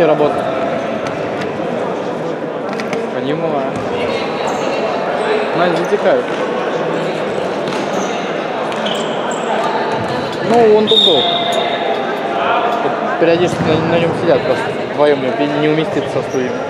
Как тебе работа? Понимаю. Надо затекают. Ну, он тут был. Тут периодически на, нем сидят просто. Вдвоем не, уместится со стульями.